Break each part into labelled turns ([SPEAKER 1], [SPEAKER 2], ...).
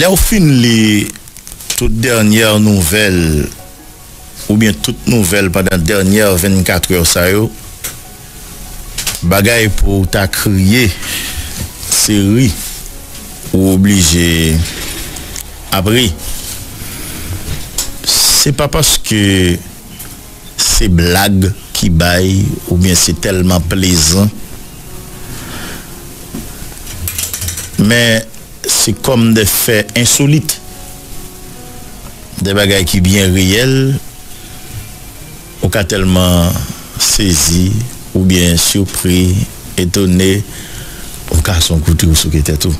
[SPEAKER 1] Le ou fin li tout dernyer nouvel ou bien tout nouvel padan dernyer 24 yo sa yo bagay pou ta kriye seri ou oblije apri. Se pa paske se blag ki bay ou bien se telman plezan men c'est comme des faits insolites. Des bagailles qui bien réels au cas tellement saisi ou bien surpris étonné au cas son couteau ou ce qui était tout.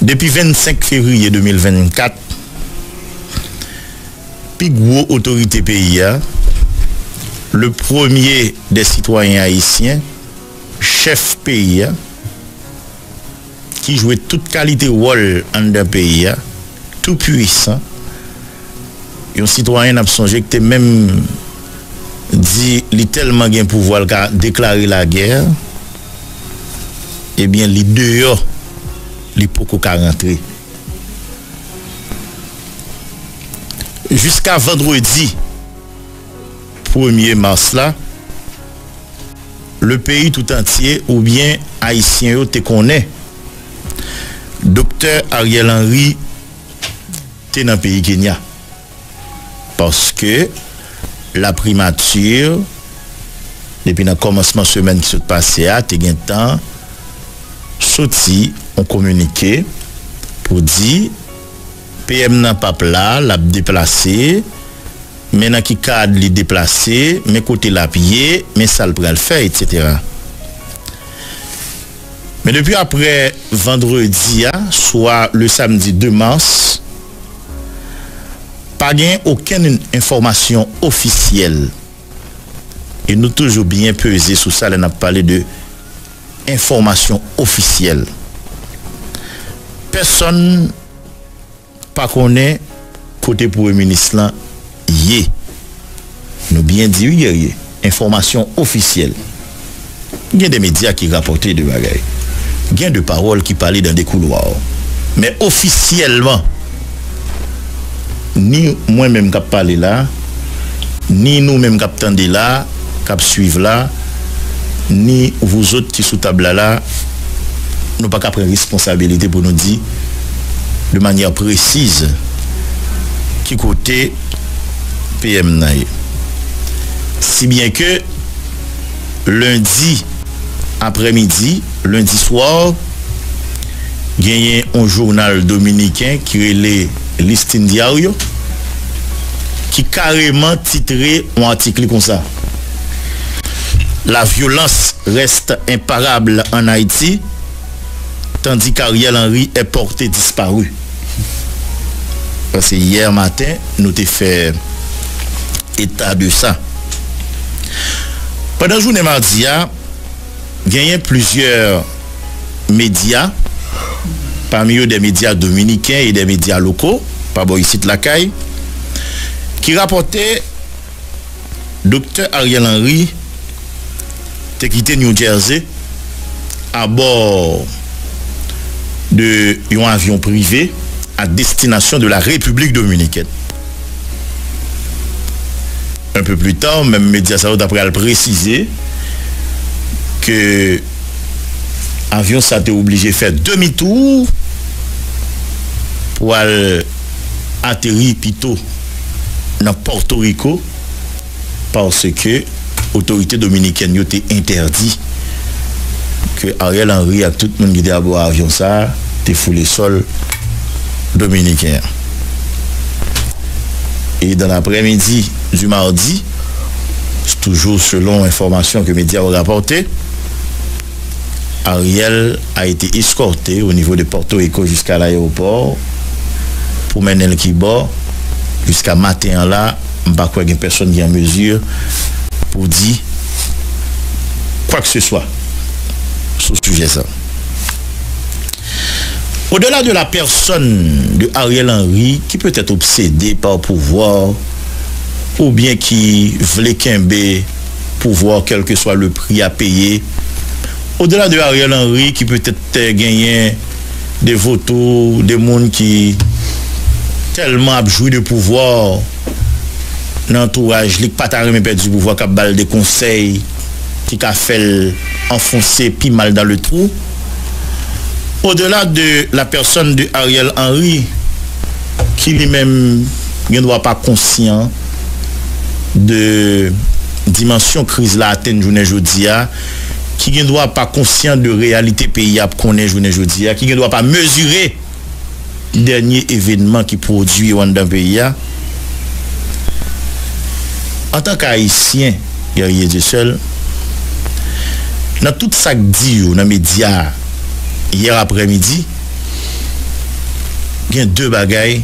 [SPEAKER 1] Depuis 25 février 2024 puis gros autorité pays le premier des citoyens haïtiens chef ki jwè tout kalite wol an da peyi ya, tout puisan, yon sitwanyen ap sonje ki te menm di li telman gen pou voal ka deklari la ger, ebyen eh li deyo li poko ka rentre. Juska vendredi 1er mars la, le peyi tout antye ou bien Haitien yo te konen Dokter Ariel Henry te nan peyi Kenya. Paske la primatur, depi nan komanseman semen ki sot pase a, te gen tan, soti, on komunike, pou di, PM nan pap la, la deplase, men nan ki kad li deplase, men kote la piye, men sal pral fe, etc. Men depi apre vendredi ya, swa le samdi 2 mars, pa gen oken informasyon ofisyel. E nou toujou byen peze sou sa lè nan pale de informasyon ofisyel. Person pa konen kote pou e menis lan ye. Nou byen diwi ye ye. Informasyon ofisyel. Gen de media ki rapote de bagay. A des paroles qui parlaient dans des couloirs. Mais officiellement, ni moi-même qui parlé là, ni nous-mêmes qui attendons là, qui suivre là, ni vous autres qui sous table là, nous pas prendre responsabilité pour nous dire de manière précise qui côté PM Si bien que lundi après-midi, lundi soir, il un journal dominicain qui est le Listin Diario qui carrément titré un article comme ça. La violence reste imparable en Haïti, tandis qu'Ariel Henry est porté disparu. Parce que hier matin, nous avons fait état de ça. Pendant la journée mardi, il a plusieurs médias, parmi eux des médias dominicains et des médias locaux, par ici de la caille, qui rapportaient Dr. Ariel Henry a quitté New Jersey à bord d'un avion privé à destination de la République dominicaine. Un peu plus tard, même Média Saoud après le préciser que ça été obligé de faire demi-tour pour atterrir plutôt dans Porto Rico parce que l'autorité dominicaine a interdit que Ariel Henry a tout le monde qui était à bord avion ça, te foulé sol dominicain. Et dans l'après-midi du mardi, toujours selon l'information que les médias ont rapporté, Ariel a été escorté au niveau de Porto Rico jusqu'à l'aéroport pour mener le kibor jusqu'à matin là, je ne personne qui est en mesure pour dire quoi que ce soit sur ce sujet ça. Au-delà de la personne de Ariel Henry, qui peut être obsédé par pouvoir, ou bien qui voulait qu'un pouvoir, quel que soit le prix à payer, au-delà de Ariel Henry, qui peut être gagné des votos, des gens qui tellement abjoui de pouvoir l'entourage, qui pas perdu du pouvoir, qui a des conseils, qui a fait enfoncer plus mal dans le trou. Au-delà de la personne de Ariel Henry, qui lui-même ne doit pas conscient de dimension crise la atteinte journée aujourd'hui ki gen dwa pa konsyant de realite peyi ap konen jounen jodi ya, ki gen dwa pa mesure denye evenman ki prodwi wan dan peyi ya, an tank haisyen, gerye di sel, nan tout sak di yo nan media yer apre midi, gen de bagay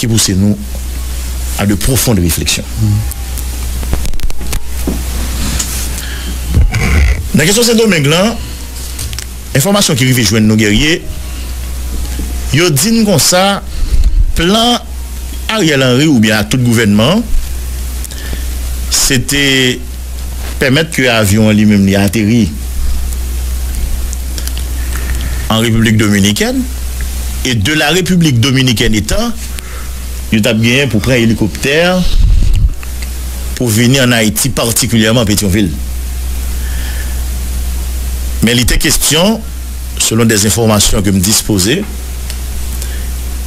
[SPEAKER 1] ki pousse nou a de profonde refleksyon. Mm. La question de ce domaine-là, information qui arrive joindre nos guerriers, ils disent comme ça, plan Ariel Henry ou bien à tout gouvernement, c'était permettre que l'avion lui-même atterri en République dominicaine. Et de la République dominicaine étant, il a bien pour prendre un hélicoptère pour venir en Haïti, particulièrement à Pétionville. Mais il était question, selon des informations que me disposais,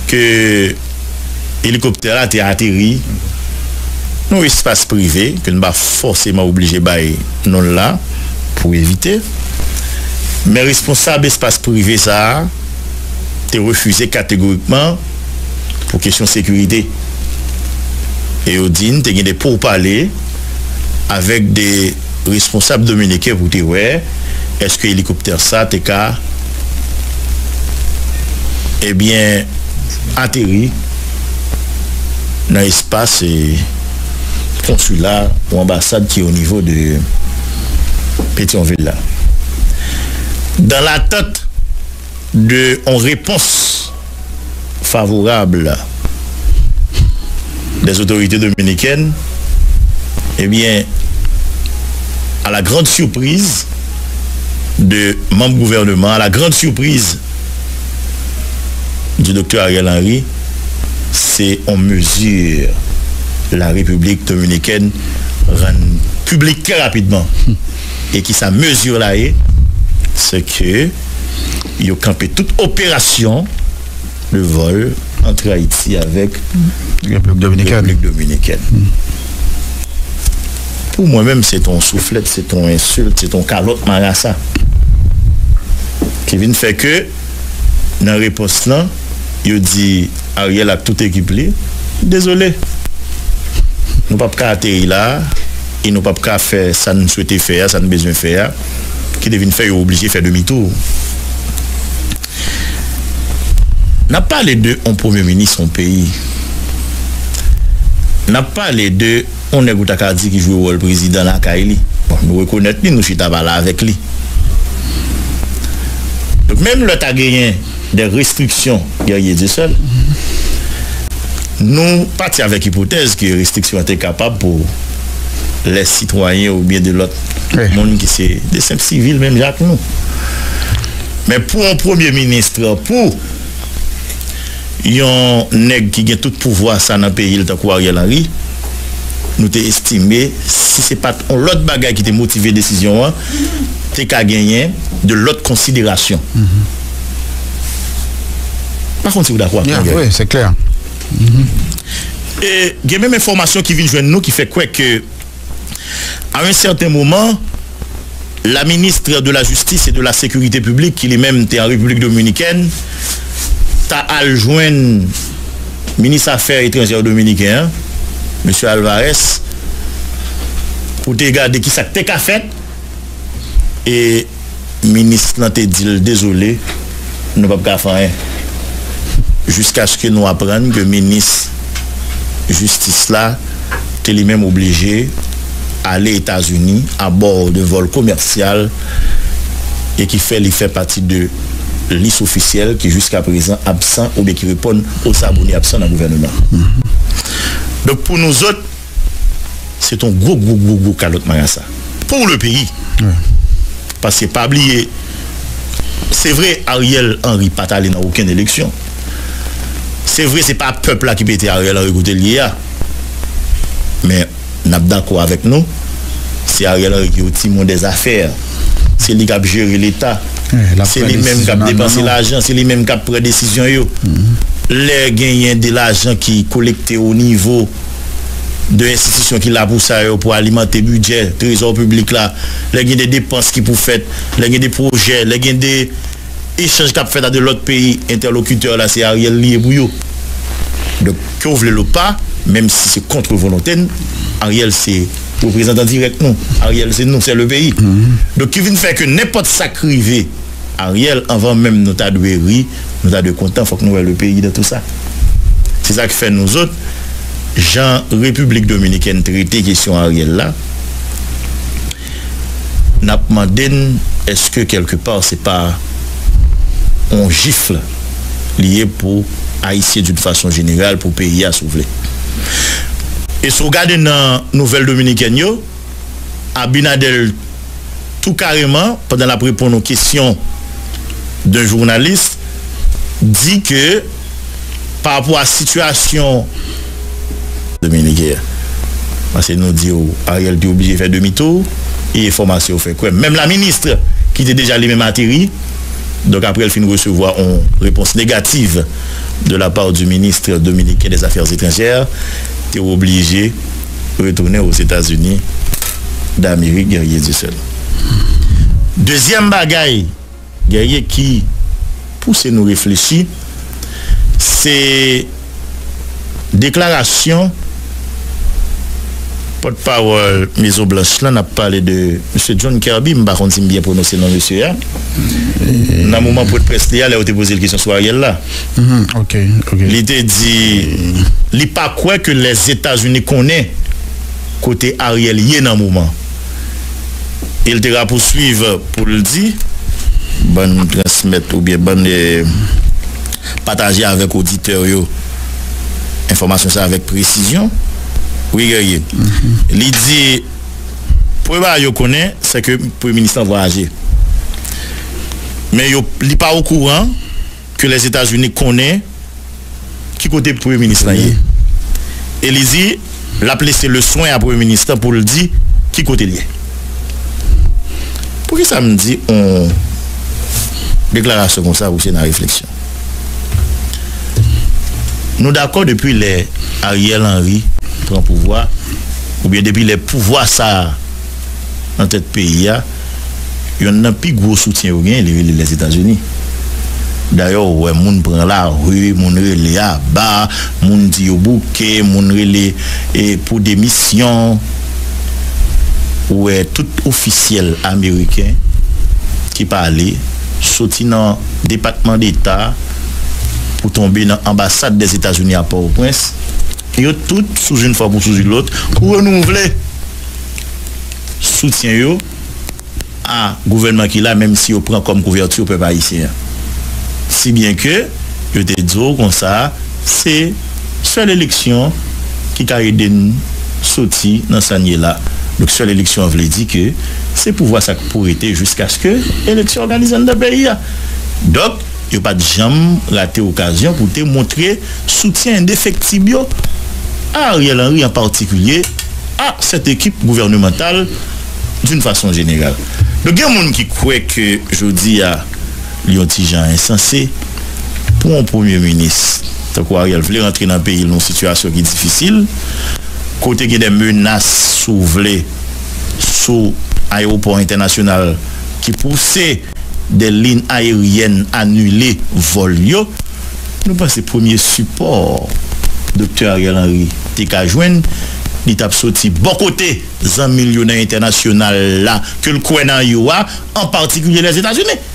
[SPEAKER 1] que l'hélicoptère a été atterri dans un espace privé, que nous pas forcément obligé de non là, pour éviter. Mais responsable espace privé, ça a été refusé catégoriquement pour question de sécurité. Et Odine, tu as des parler avec des responsables dominicains pour dire, ouais, est-ce que l'hélicoptère ça, t'es qu'à, eh bien, atterri dans l'espace consulat ou ambassade qui est au niveau de Pétionville là. Dans la tête de en réponse favorable des autorités dominicaines, eh bien, à la grande surprise de membres gouvernement, à la grande surprise du docteur Ariel Henry, c'est on mesure la République dominicaine rend public très rapidement. Et qui sa mesure là est, c'est que il a campé toute opération de vol entre Haïti avec
[SPEAKER 2] la République
[SPEAKER 1] dominicaine. Pour moi-même, c'est ton soufflette, c'est ton insulte, c'est ton calotte marassa. Ki vin fè ke nan repos lan, yo di Ariel ap tout ekip li, dezolé. Nou pap ka ateri la, e nou pap ka fè sa nou souwete fè ya, sa nou bezwen fè ya, ki devin fè yo obligye fè demi-tour. Nan pa le de on premier ministre son peyi. Nan pa le de on negouta ka di ki jwe ou el prezident la ka e li. Bon, nou rekonnet li, nou chita bala avèk li. Donc, même le ta gagné des restrictions, guerrier du seul, nous partions avec l'hypothèse que les restrictions étaient capables pour les citoyens ou bien de l'autre oui. monde qui c'est des simples civils, même Jacques nous. Mais pour un premier ministre, pour yon nèg qui a tout pouvoir ça dans le pays, le Ariel Henry, nous t'estimé, si c'est pas l'autre bagage qui t'a motivé décision, t'es qu'à gagner de l'autre considération. Par contre, si vous d'accord
[SPEAKER 2] Oui, c'est clair.
[SPEAKER 1] Et il y a même information qui vient de nous qui fait quoi que, à un certain moment, la ministre de la Justice et de la Sécurité publique, qui est même en République dominicaine, t'a adjoint ministre des Affaires étrangères dominicain, M. Alvarez, pour te regarder qui ça t'a fait. Et ministre n'a dit désolé, nous ne pouvons pas faire rien jusqu'à ce que nous apprenions que le ministre justice là était lui-même obligé aller aux États-Unis à bord de vol commercial et qui fait, il fait partie de liste officielle qui jusqu'à présent absent ou bien qui répond aux abonnés absents dans le gouvernement. Mm-hmm. Donc pour nous autres, c'est un gros, gros, gros, gros calotte ça. Pour le pays. Paske pa bliye, se vre Ariel Henry patale nan ouken eleksyon. Se vre se pa pepl la ki pete Ariel Henry kote liye a. Men, nap dan kwa avek nou, se Ariel Henry ki ou timon des afer, se li kap jere l'Etat, eh, se li menm kap depanse l'ajan, se li menm kap pre desisyon yo. Mm -hmm. Le genyen de l'ajan ki kolekte ou nivou de l'institution qui l'a pour ça, pour alimenter le budget, le trésor public là, les des dépenses qui pour faire, les des projets, les des échanges qu'on fait à de l'autre pays interlocuteur là, c'est Ariel lié Donc, que vous voulez le pas, même si c'est contre volonté, Ariel c'est représentant direct nous. Ariel c'est nous, c'est le pays. Mm-hmm. Donc, qui vient faire que n'importe sacrivé Ariel, avant même notre adouérie, nous avons de content, il faut que nous voyons le pays de tout ça. C'est ça qui fait nous autres. jan Republik Dominikèn trite kisyon a riel la, nap manden eske kelke par se pa on jifle liye pou Haitien d'une fason general pou peyi a souvle. E sou gade nan Nouvel Dominikèn yo, Abinadel tout kareman, padan la pripon nou kisyon d'un jounalist, di ke par rapport a situasyon dominicaine, parce que nous dit Ariel est obligé de faire demi-tour et information fait quoi? Même la ministre qui était déjà les mêmes matériaux, donc après elle finit de recevoir une réponse négative de la part du ministre dominicain des Affaires étrangères, tu es obligé de retourner aux États-Unis d'Amérique, guerrier du seul. Deuxième bagaille, guerrier qui pousse nous réfléchir, c'est déclaration Porte-parole Maison Blanche là n'a parlé de M. John Kirby, m'pa konti bien prononcer non monsieur ya. Nan moment pour presse là, là a posé la question sur Ariel là.
[SPEAKER 2] Mm-hmm. OK, OK.
[SPEAKER 1] Il dit il pas quoi que les États-Unis connaissent côté Ariel yé nan moment. Il te ra poursuivre pour le dire bon transmettre ou bien bon euh, partager avec auditeur yo information ça avec précision. Oui, guerrier. Il dit, pour que connaît, c'est que le Premier ministre va agir. Mais il n'est pas au courant que les États-Unis connaissent qui côté le Premier ministre est. Et il dit, l'a laissé le soin à Premier ministre pour le dire qui côté lié. Pourquoi ça me dit on déclaration comme ça, vous c'est une réflexion? Nous d'accord depuis les Ariel Henry pouvoir, ou bien depuis les pouvoirs ça dans tête pays, il y a un plus gros soutien au gain les États-Unis. D'ailleurs, ouais, moun prend la rue, moun relé à bas, moun dit au bouquet, moun relé pour des missions. Ouais, tout officiel américain qui parlait, sorti dans le département d'État pour tomber dans l'ambassade des États-Unis à Port-au-Prince yo tout sous une fois pour sous une autre pour renouveler soutien yo à gouvernement qui là, même si on prend comme couverture peuple haïtien. Si bien que, je te dis comme ça, c'est seule élection qui a aidé sorti dans ce là. Donc seule élection veut dire que c'est pouvoir ça pour été jusqu'à ce que l'élection organisée dans le pays. Donc, il n'y a pas de jamais raté occasion pour te montrer soutien indéfectible Ariel Henry en particulier, à cette équipe gouvernementale d'une façon générale. Donc, il y qui croient que je dis à Lyon Tijan insensé pour un premier ministre. Donc, Ariel voulait rentrer dans un pays dans une situation qui est difficile. Côté des menaces soulevées sous aéroport international qui poussait des lignes aériennes annulées vol. Nous passons premier support docteur Ariel Henry te ka jwen, li tap soti bon kote zan milyonè internasyonal la ke l kwen nan yo a, en partikulye les Etats-Unis.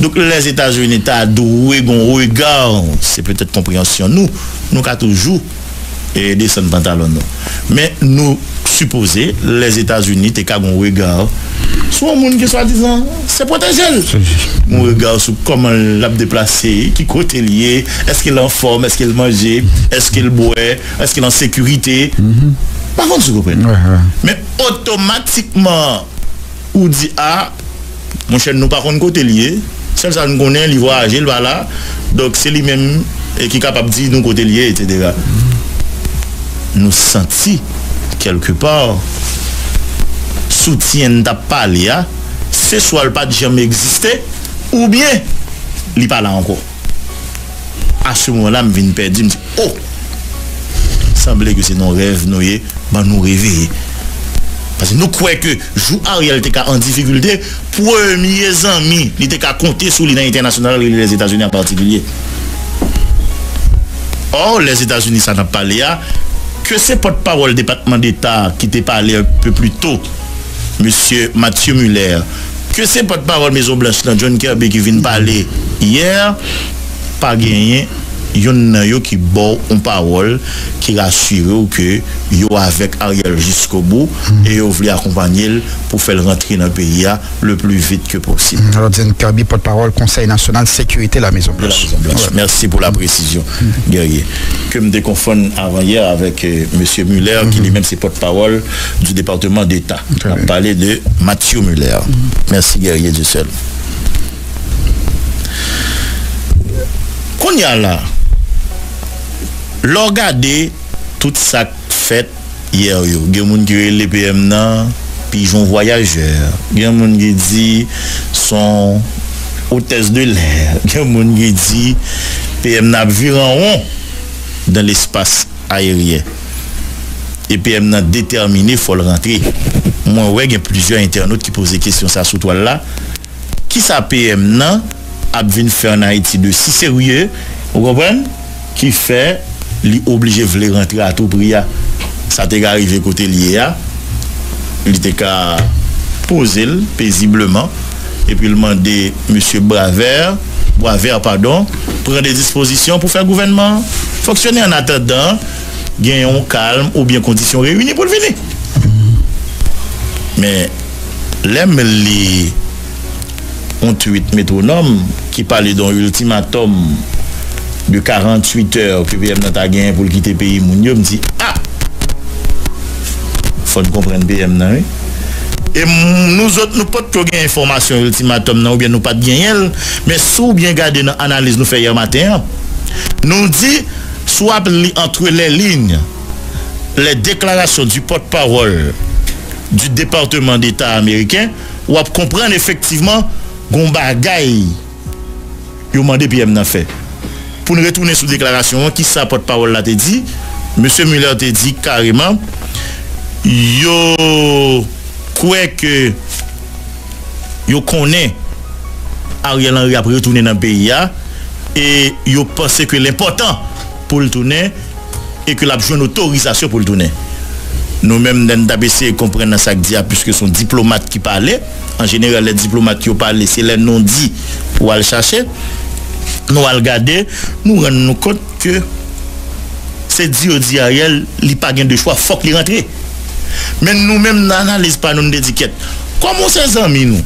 [SPEAKER 1] Donc les Etats-Unis ta douwe gon regard, se peut-être komprensyon nou, nou ka toujou e desen pantalon nou. Men nou suppose, les Etats-Unis te ka gon regard sou moun ki swa dizan, se potejel. Moun regard sou koman l ap deplase, ki kote liye, eske l en form, eske l manje, eske l boue, eske l en sekurite. Par contre, sou. Men otomatikman ou di a, moun chen nou pa kon kote liye, Seul ça nous connaît, il voyage, il va là. Donc c'est lui-même qui est capable de dire nous côté lié, etc. Nous senti quelque soutyen tap pale ya, se swa l pa di jame egziste, ou bien, li pala anko. A se moun la m vin perdi, m di, oh, semble ke se nou rev nou ye, ban nou reveye. Pase nou kwe ke, jou a real te ka an difikulte, premye zanmi, li te ka konte sou li nan internasyonal li les Etats-Unis an partikulye. Or, les Etats-Unis sa tap pale ya, ke se pot parol Depatman d'Etat ki te pale un peu plus tôt M. Mathieu Muller, que c'est porte-parole Maison Blanche, John Kirby qui vient parler hier, pas gagné yon nan yo ki bo un parol ki rassure ou ke yo avek Ariel jusqu'au bout e yo vli akompanyel pou fel rentre nan peyi ya le plus vite ke posib.
[SPEAKER 2] Alors, Dien Kirby, porte-parole Conseil National Sécurité la Maison Blanche.
[SPEAKER 1] Merci pour la précision, guerrier. Que me déconfonne avant hier avec M. Muller, qui lui-même c'est porte-parole du département d'État. On a parlé de Mathieu Muller. Merci, guerrier du seul. Qu'on y a là, lò gade, tout sak fèt yè yo. Gen moun ki re le PM nan, pijon voyajeur. Gen moun ki di, son hôtesse de lèr. Gen moun ki di, PM nan viran on dan l'espace aérien. E PM nan determine fol rentre. Mwen wè gen plizyon internaut ki pose kèsyon sa sou toal la. Ki sa PM nan ap vin fè an Haiti de si serye, ou kompren, ki fè li oblige vle rentre a tou priya sa te ka arrive kote liye ya. Li te ka pose l pezibleman epi l mande M. Braver Braver pardon pren de disposisyon pou fè gouvenman foksyone an atadan gen yon kalm ou bien kondisyon reyouni pou l vini men lem li ontuit metronom ki pale don ultimatom de 48 heures PPM nan ta gen pou l'kite peyi moun yo, mdi, ah! Fon kompren PM nan, eh? E nou zot nou pot to gen informasyon ultimatum nan ou bien nou pat gen yel, men sou bien gade nan analize nou fe yer maten, nou di, sou ap li entre le ligne, le deklarasyon du potparol du Departement d'Etat Ameriken, ou ap kompren efektiveman goun bagay yo mande PM nan fe. Pour nous retourner la déclaration, qui sa porte-parole là dit, M. Muller te dit carrément, yo croit que yo connaît Ariel Henry après retourner dans le pays et yo pense que l'important pour le tourner et que la besoin autorisation pour le tourner. Nous-mêmes, d'ABC, comprenons ça que dit, puisque son diplomate qui parlait, en général, les diplomates qui parlent, c'est les non-dits pour aller chercher nou al gade, nou ren nou kont ke se di yo di a yel li pa gen de chwa fok li rentre. Men nou men nan analize pa nou dediket. Koman se zanmi nou?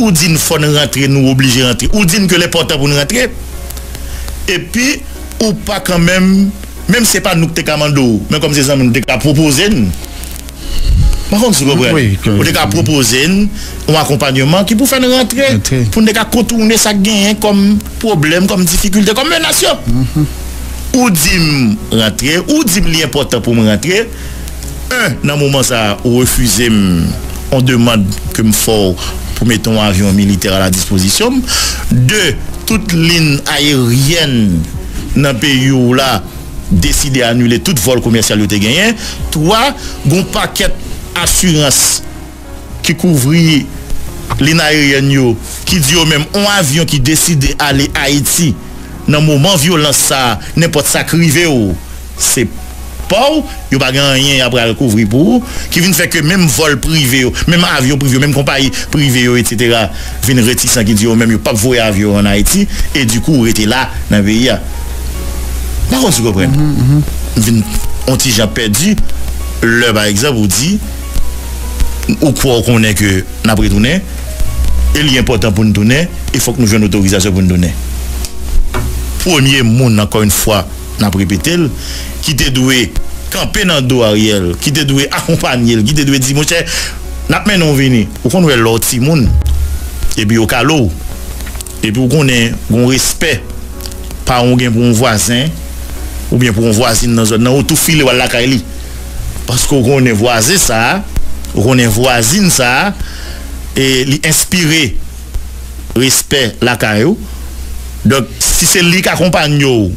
[SPEAKER 1] Ou din fon rentre nou oblige rentre? Ou din ke le porta pou nou rentre? E pi ou pa kan men, men se pa nou te kamando, men kom se zanmi nou te ka proposen nou. Mwen kon sou gopren. Ou de ka propose ou akompanyman ki pou fè nou rentre. Pou nou de ka kontourne sa genyen kom problem, kom dificulte, kom menasyon. Mm -hmm. Ou di m rentre, ou di m li important pou m rentre. Un, nan mouman sa ou refuze m, on demande ke m fò pou meton avyon militer a la disposisyon. De, tout lin ayeryen nan peyi ou la deside anule tout vol komersyal yo te genyen. Toa, goun paket assurans ki kouvri linayeryen yo, ki diyo menm an avyon ki deside ale Haiti nan mouman violans sa, nepot sa krive yo, se pa ou, yo bagan yen apre al kouvri pou, ki vin feke menm vol prive yo, menm avyon prive yo, menm kompayi prive yo, etc. Vin retisan ki diyo menm yo pap voye avyon an Haiti, e di kou rete la nan veya. Par kon sou kopren? Mm -hmm. Vin onti jan pedi, le par exemple ou di, ou kwa ou konen ke nan pre tounen, e li important pou nou tounen, e fok nou jwen otorizasyon pou nou tounen. Premier moun, ankon yon fwa, nan pre petel, ki te dwe kampe nan do a riel, ki te dwe akompanyel, ki te dwe di, monshe, nap men nou veni, ou kon wè lòt si moun, e bi yo kalou, e bi ou konen, kon respect, pa ou gen pou moun vwazen, ou bien pou moun vwazin nan zon nan, ou tou file wala ka li. Pasko konen vwaze sa, est voisine ça et lui inspirer respect la caillou donc si c'est lui qui accompagne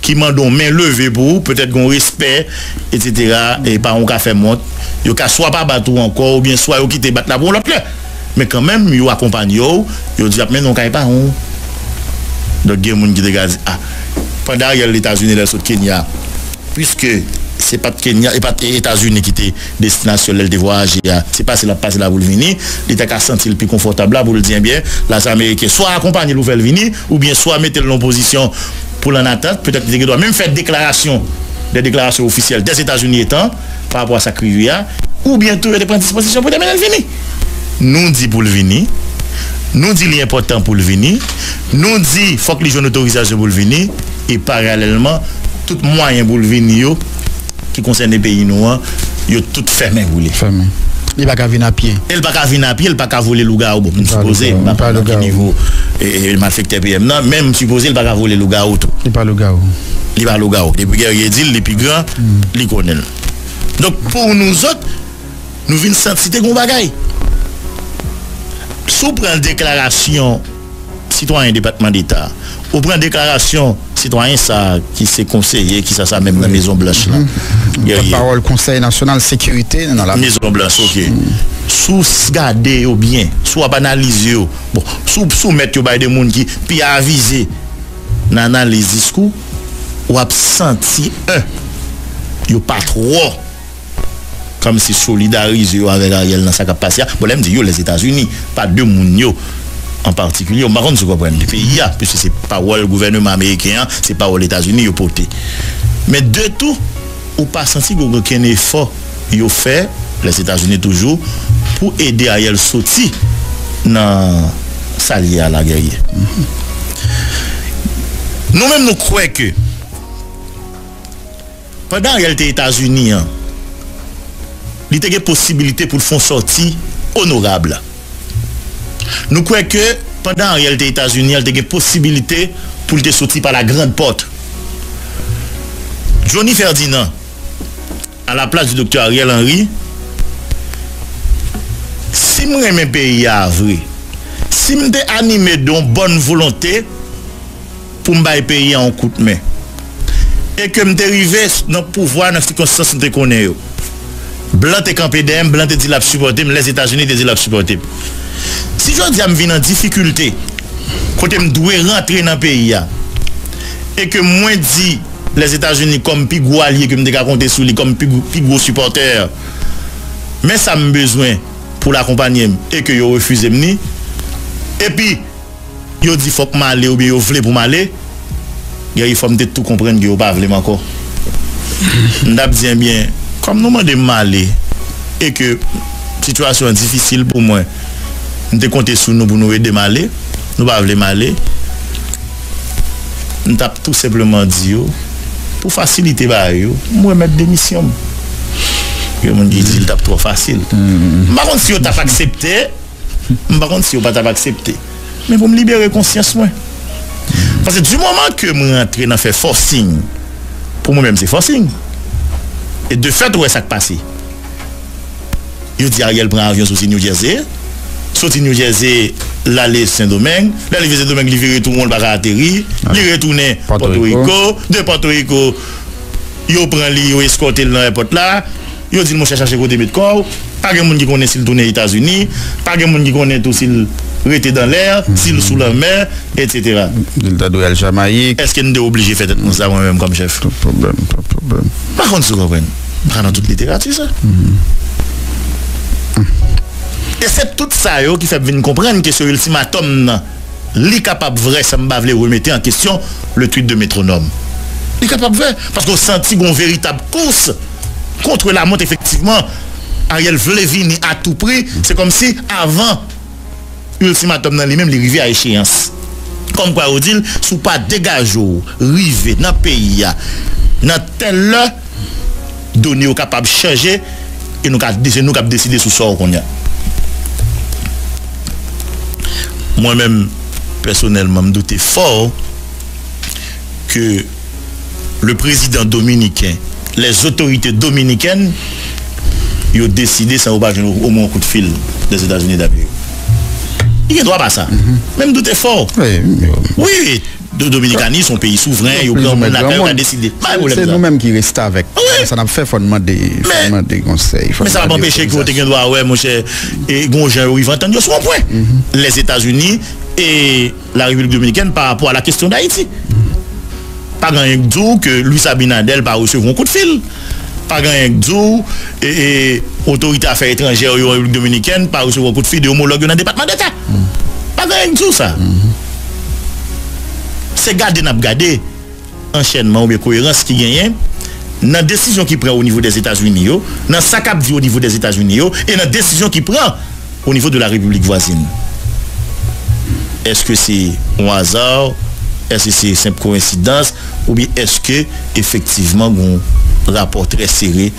[SPEAKER 1] qui m'a donné main levée pour peut-être qu'on respect etc et pas on café monte yo ka soit pas battre encore ou bien soit yo quitter battre la pour l'autre mais quand même yo accompagne yo yo dit mais non kay pas on donc il y a gens qui disent ah pendant les États-Unis les autres Kenya puisque c'est pas Kenya et pas États-Unis qui étaient destination de voyager c'est pas la passe là pour venir il était qu'à le plus confortable là pour le dire bien les américains soit accompagner le venir ou bien soit mettre en position pour l'en attente peut-être qu'il doit même faire déclaration des déclarations officielles des États-Unis étant par rapport à sa crière ou bientôt il prendre disposition pour terminer le nous dit pour le nous dit l'important pour le venir. Nous dit faut que les gens autorisation pour le venir. Et parallèlement tout moyen pour le venir ki konsen de peyi nou an, yo
[SPEAKER 2] tout ferme voule. Ferme. El baka vin
[SPEAKER 1] apye. El baka vin apye, el baka vole louga ou. Bon, mwen suppose, mwen pa louga ou. El e, e, e, man fèk TPM nan, men mwen suppose el baka vole louga
[SPEAKER 2] ou tou. El pa
[SPEAKER 1] louga ou. El pa louga ou. Depi ger yedil, depi gran, li konen. Donk pou nou zot, nou vin sentite kon bagay. Sou pren deklarasyon, sitwanyen depatman d'Etat, ou pren deklarasyon citoyen ça qui s'est conseillé, qui ça ça même la Maison Blanche là.
[SPEAKER 2] Mm Parole Conseil national sécurité dans la
[SPEAKER 1] Maison Blanche, ok. Sous garder ou bien, soit analyser bon, sous sous mettre des gens qui puis aviser. Dans l'analyse discours ou absenti un. Yo pas trop comme si solidarisé avec Ariel dans sa capacité. Bon, là, me dit, les États-Unis, pas deux moun en particulier, au Maroc, nous comprenons le pays, puisque c'est parole gouvernement américain, c'est parole États-Unis, ils porté. Mais de tout, ou pas senti qu'aucun effort yo fait, les États-Unis toujours, pour aider Ariel sortir dans s'allier à la guerre. Mm-hmm. Nous-mêmes, nous croyons que pendant Ariel était États-Unis, il y a possibilité pour le fond sortir honorable. Nou kwe ke, pandan an realite Etats-Unis, al te ge posibilite pou lte soti pa la grande pot. Johnny Ferdinand, a la plas du doktor Ariel Henry, si m reme peyi a avri, si m te anime don bon volonté, pou m bay peyi an kout men. E ke m te rive nan pouvoi nan sikonsans m te konen yo. Blan te kampe dem, blan te di la supporte, m les Etats-Unis te di la supporte. Si jodi a m vin an difikulte, kote m dwe rentre nan peyi ya, e ke mwen di les Etats-Unis kom pi gwo alye ke m dek akonte sou li, kom pi gwo supporter, men sa m bezwen pou la kompanyem, e ke yo refuze m ni, e pi yo di fok ma ale ou bi yo vle pou ma ale, ya yi fom de tout kompren ki yo pa vle man ko. Ndap diyen bien, kom nou man de ma ale, e ke situasyon difisil pou mwen, nou te konte sou nou pou nou ede male, nou pa vle male, nou tap tout sepleman di yo, pou fasilite ba yo, mwen met demisyon. Yo moun di, di l tap tro fasil. Mm-hmm. Mba kont si yo tap aksepte, mba kont si yo pa tap aksepte, men pou m libere konsyans mwen. Pase du mouman ke m rentre nan fe forcing, pou mwen mèm se forcing, et de fèt wè sak pase. Yo di a yel pran avyon sou si New Jersey, soti New Jersey, l'ale Saint-Domingue, l'ale Saint-Domingue li vire tout moun baka ateri, ah. li retoune Porto Rico, de Porto Rico, yo pran li, yo eskote l nan repot la, yo di l moun chachache kote met kor, pa gen moun ki konen sil toune Etats-Unis, pa gen moun ki konen tou sil rete dan lèr, sil sou la mer, etc.
[SPEAKER 2] Dil tadou el Jamaik.
[SPEAKER 1] Eske nou de oblige fè tèt moun sa moun mèm
[SPEAKER 2] kom chef? Tout problem, tout problem.
[SPEAKER 1] Par kont sou kompren, pran nan tout literati sa. E sep tout sa yo ki feb vin komprenn ke se ultimatom nan, li kapap vre sa mbav le remete an kesyon le tweet de metronome. Li kapap vre, paske ou senti goun veritab kous kontre la mont efektiveman Ariel Vlevini a tou pri, se kom si avan ultimatom nan li menm li rive a echeans. Kom kwa ou dil, sou pa degajou, rive nan peyi ya, nan tel la, doni ou kapap chaje, e nou kap deside sou sor kon ya. Moi-même, personnellement, me doutais fort que le président dominicain, les autorités dominicaines, ils ont décidé sans au moins un coup de fil des États-Unis d'Amérique. Il ne doit pas ça. Même douter fort.
[SPEAKER 2] Oui,
[SPEAKER 1] Oui, de Dominicanie, son pays souverain, il
[SPEAKER 2] Plus ou
[SPEAKER 1] a décidé.
[SPEAKER 2] C'est nous-mêmes qui restons avec.
[SPEAKER 1] Oui.
[SPEAKER 2] Ça n'a pas fait fondement des, conseils.
[SPEAKER 1] Mais ça va pas empêcher que vous ayez droit, ouais, mon cher, et Gonjan, oui, entendre sur un point. Les États-Unis et la République dominicaine par rapport à la question d'Haïti. Pas grand rien que Louis Abinadel pas recevoir un coup de fil. Pas grand dire et, et autorité affaires étrangères de la République dominicaine pas recevoir un coup de fil de homologue dans le département d'État. Pas grand dire ça. se gade nap gade enchenman ou be koherans ki genyen nan desisyon ki pren ou nivou des Etats-Unis yo, nan sakap di ou nivou des Etats-Unis yo, e nan desisyon ki pren ou nivou de la republik vwazine. Eske se ou azar, eske se semp koinsidans, ou bi eske efektiveman goun rapor tre seri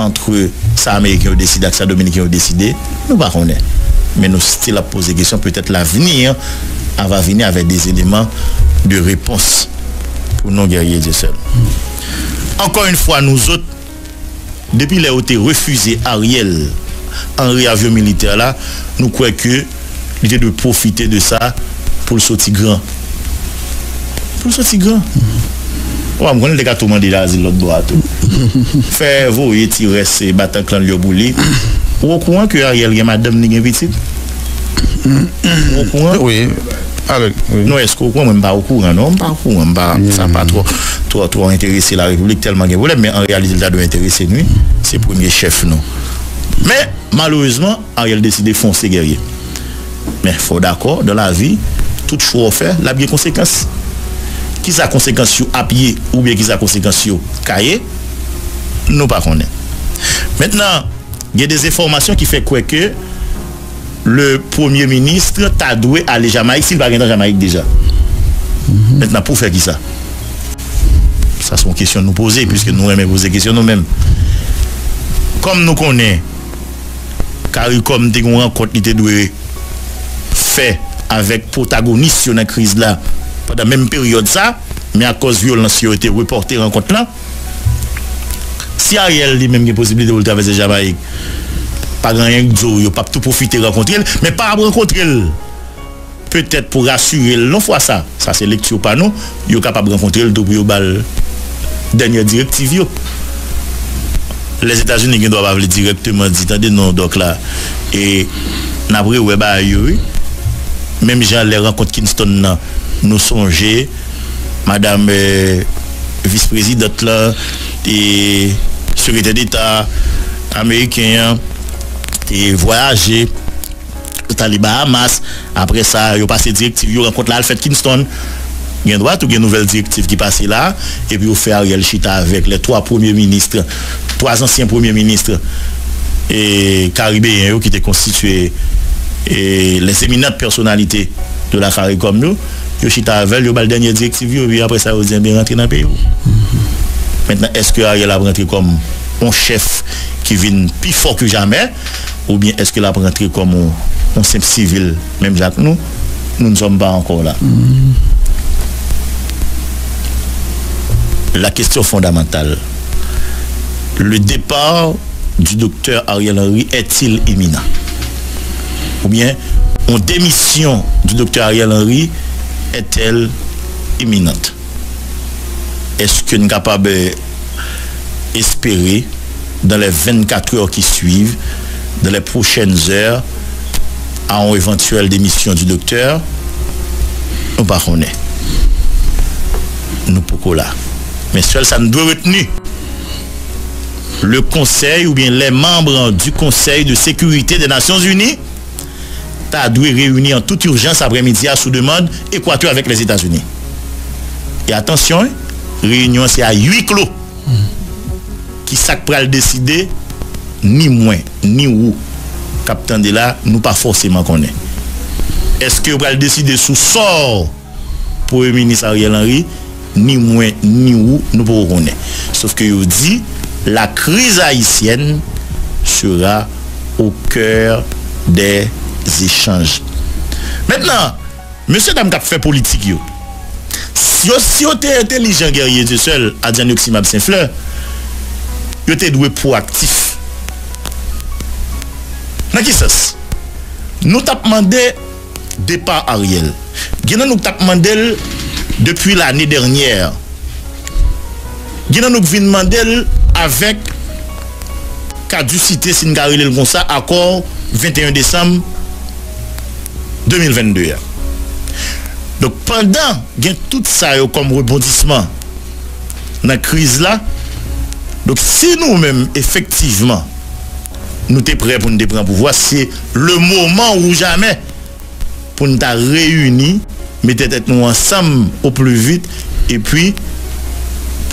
[SPEAKER 1] antre sa Amerikyan ou deside ak sa Dominikyan ou deside, nou ba konen. Men nou stil ap pose gesyon, peut-et l'avenir, elle va venir avec des éléments de réponse pour nos guerriers de seul. Encore une fois, nous autres, depuis les été refusé Ariel Henri avion militaire là, nous croyons que l'idée de profiter de ça pour le sortir grand. Pour le sortir grand. Ouais, moi, les gars, tout le monde est là, l'autre bois, tout. Faire vous, et tirer ces Bataclan, le boulé. Ou au courant que Ariel, il y a madame, ni petite? Ou au courant?
[SPEAKER 2] Oui. Alors, oui.
[SPEAKER 1] Non, est-ce courant, même pas au courant, non, pas au courant, pas, ça pas trop, trop, trop intéressé la République tellement a problème, mais en réalité, ça doit intéresser nous, c'est le premier chef, non. Mais, malheureusement, Ariel décide de foncer guerrier. Mais, faut d'accord, dans la vie, tout choix fait, la bien conséquence. Qui sa conséquence sur à pied ou bien qui sa conséquence sur cahier, nous pas. Maintenant, il y a des informations qui fait quoi que le premier ministre t'a doué aller Jamaïque s'il va aller dans Jamaïque déjà. Maintenant, pour faire qui ça? Ça, c'est une question de nous poser, puisque nous aimons poser des questions nous-mêmes. Comme nous connaissons, car comme des rencontres qui étaient douées fait avec protagonistes sur la crise là, pendant la même période ça, mais à cause de violence qui a été reportée rencontre là, si Ariel lui-même a possibilité de traverser Jamaïque, pa gran yon dzo, yo pap tout profite renkontre l, men pa ap renkontre l. Petet pou rassure l, non fwa sa, sa se lek tiyo pa nou, yo kapap renkontre l do pou yo bal denye direktiv yo. Les Etats-Unis gen do ap avle direktman di, tande non dok la, e napre we ba yo, menm jan le renkont Kinston nan, nou sonje, madame eh, vice-prezident la, e sekretè d'Etat Amerikènyan, et voyager dans les Bahamas. Après ça, ils passé directive, ils rencontrent l'Alfred Kingston. Il y a droit ou une nouvelle directive qui passe là? Et puis, ils fait Ariel Chita avec les trois premiers ministres, trois anciens premiers ministres et caribéens qui étaient constitués et les éminentes personnalités de la Caraïbe comme nous. Ils chita avec, ils ont la dernière directive, et puis après ça, ils ont bien rentré dans le pays. Maintenant, est-ce que Ariel a rentré comme un chef qui vient plus fort que jamais ou bien est-ce qu'il a rentré comme un, simple civil, même Jacques nous Nous ne sommes pas encore là. La question fondamentale, le départ du docteur Ariel Henry est-il imminent? Ou bien, une démission du docteur Ariel Henry est-elle imminente? Est-ce que nous sommes d'espérer dans les 24 heures qui suivent, dans les prochaines heures, à une éventuelle démission du docteur Nous pas connaît. Nous pourquoi là? Mais seul ça nous doit retenir. Le Conseil ou bien les membres du Conseil de sécurité des Nations Unies t'as dû réunir en toute urgence après-midi à sous demande Équateur avec les États-Unis. Et attention, réunion c'est à huis clos. ki sak pral deside, ni mwen, ni ou, kapitan de la, nou pa forceman konen. Eske pral deside sou sor pou e menis Ariel Henry, ni mwen, ni ou, nou pou konen. Sof ke yo di, la kriz haisyen sera ou kèr des échanges. Mètnen, mèche dam kap fè politik yo. Si yo si yo te entelijan gerye te sel, adjan yo ksimab sen fleur, yo te dwe proaktif. Nan ki ses? Nou tap mande depa Ariel. Genan nou tap mandel depi l'anye dernyer. Genan nou vin mandel avek kadusite sin Karel el Gonsa akor 21 Desem 2022. Dok pandan gen tout sa yo kom rebondisman nan kriz la, Dok si nou men, efektiveman, nou te pre pou nou te pren pouvoi, se le mouman ou jamen pou nou ta reuni, mette tet nou ansam ou plou vit, e pi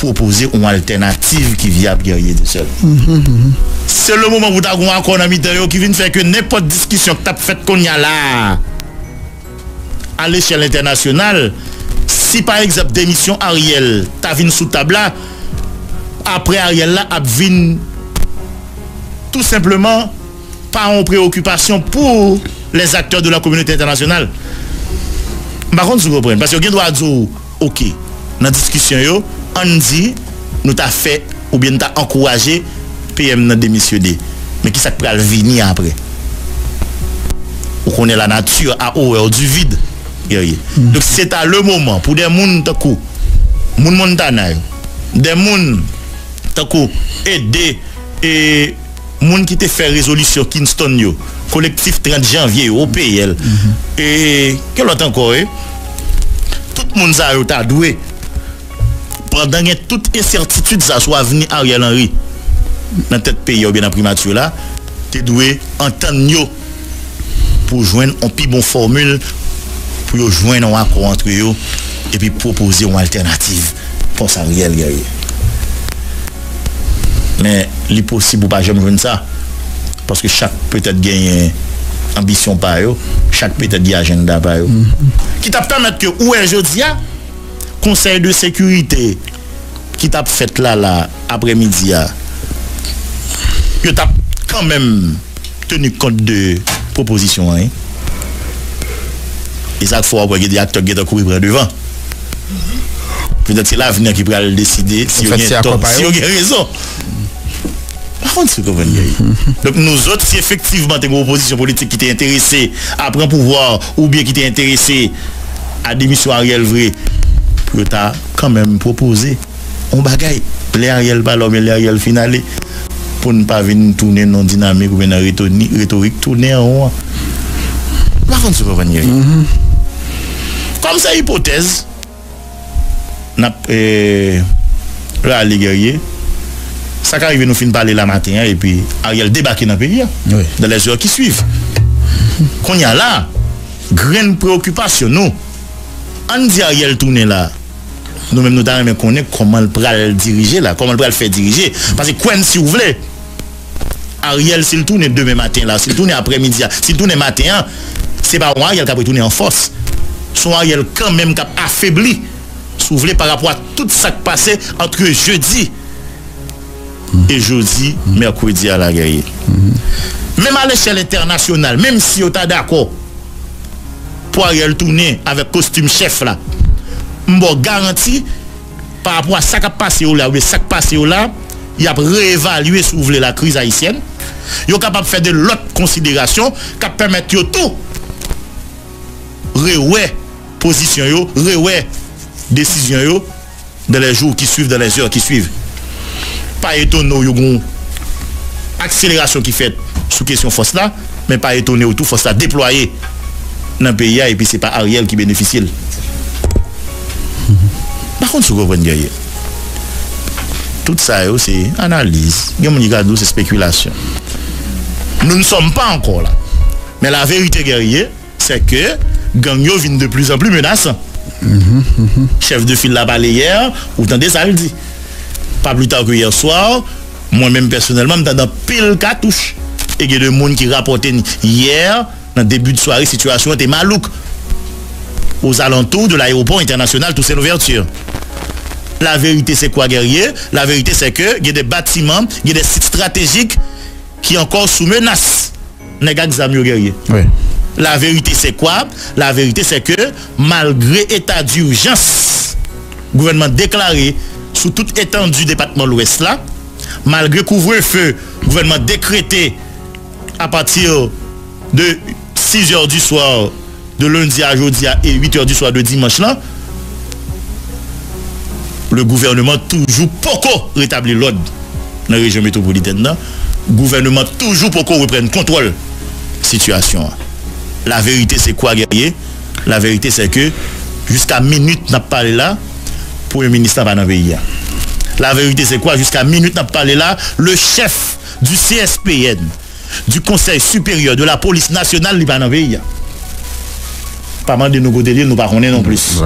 [SPEAKER 1] proposer ou alternatif ki viab gerye de sel. Mm -hmm. Se le mouman pou ta goun akon a mitan yo ki vin fè ke nepot diskisyon ki tap fèt kon ya la a l'échelle internasyonal, si par exemple demisyon Ariel ta vin sou tabla, après Ariel là, a tout simplement pas en préoccupation pour les acteurs de la communauté internationale. Par contre, vous comprenez, parce que vous doit dire, ok, dans la discussion, on dit, nous t'a fait, ou bien nous t'a encouragé, PM dans démissionner. Mais qui ça peut venir après? Ou connaît la nature à horreur du vide. Mm. Donc c'est à le moment pour des gens moun montana des gens tako ede e moun ki te fè rezolusyon Kingston yo, kolektif 30 janvye yo, OPL. Mm -hmm. E, ke lot anko e, tout moun za yo ta dwe, prandan gen tout esertitude sa sou aveni Ariel Henry, nan tet pe yo ben aprimatu la, te dwe antan yo pou jwen an pi bon formule, pou yo jwen an akor antre yo, epi proposi an alternatif. Pons Ariel Gary. men li posib ou pa jem jwen sa paske chak petet genye ambisyon pa yo chak petet genye agenda pa yo mm -hmm. ki tap tamet ke ou e jodi ya konsey de sekurite ki tap fet la la apre midi ya yo tap kanmem tenu kont de proposisyon an e sak fwa wak genye aktok genye kou pre devan Pe det se la venir ki pral deside si yo gen rezon. C'est Donc nous autres, si effectivement une opposition politique qui t'est intéressée à prendre pouvoir ou bien qui t'est intéressé à démission Ariel Vrai, tu as quand même proposé on bagaille. Les Ariel mais les Ariel finale pour ne pas venir tourner non dynamique ou bien rhétorique tourner en haut. Par contre, c'est pas comme ça, hypothèse, euh, là, les guerriers, ça arrive nous fin parler la matin hein, et puis Ariel débarque dans le pays hein, dans les heures qui suivent. Qu'on y a là, grande préoccupation, nous. On dit Ariel tourner là. Nous-mêmes, nous devons connaître comment le le diriger là, comment le faire diriger. Parce que quoi, si vous voulez, Ariel, s'il tourne demain matin là, s'il tourne après-midi, s'il tourne matin, c'est pas Ariel qui a tourner en force son Ariel quand même qui affaibli, souvelé par rapport à tout ça qui passé entre jeudi et jeudi, mercredi à la guerre. Même à l'échelle internationale, même si on est d'accord pour Ariel tourner avec costume chef là, je garanti par rapport à ça qui a passé là, ou ça qui passé là, il a réévalué souvelé la crise haïtienne. Il est capable de faire de l'autre considération qui permettre tout reouais position reouais décision dans les jours qui suivent, dans les heures qui suivent. Pas étonnant yo une accélération qui fait sous question force là, mais pas étonné tout force là déployée dans le pays et puis c'est pas Ariel qui bénéficie. Par contre, vous comprenez tout ça c'est analyse, c'est spéculation. Nous ne sommes pas encore là. Mais la vérité guerrier, c'est que gang yo vin de plus en plus menaçant. Chef de file la balé hier, ou tendez ça le dit. pa ploutan ki yer swar, mwen menm personelman mta da pil katouche. E gen de moun ki rapote ni. Yer, nan debu de swari, situasyon te malouk. Os alantou de l'aéroport international tout se l'ouverture. La verite se kwa gerye, la verite se ke gen de batiman, gen de sit strategik ki ankon sou menas. Negak zamyo gerye.
[SPEAKER 2] Oui.
[SPEAKER 1] La verite se kwa, la verite se ke malgre etat d'urjans, gouvernement deklare, sous toute étendue du département de l'Ouest là, malgré couvre-feu, gouvernement décrété à partir de 6 h du soir de lundi à jeudi et 8 h du soir de dimanche là, le gouvernement toujours pourquoi rétablir l'ordre dans la région métropolitaine. Le gouvernement toujours pourquoi reprendre contrôle situation. La vérité c'est quoi guerrier? La vérité c'est que jusqu'à minute n'a pas là, pour le ministre pas dans le pays. La vérité c'est quoi? Jusqu'à minute n'a parlé là, le chef du CSPN, du Conseil supérieur de la police nationale, il pas dans le pays pas mal de nos côtés, nous pas non plus.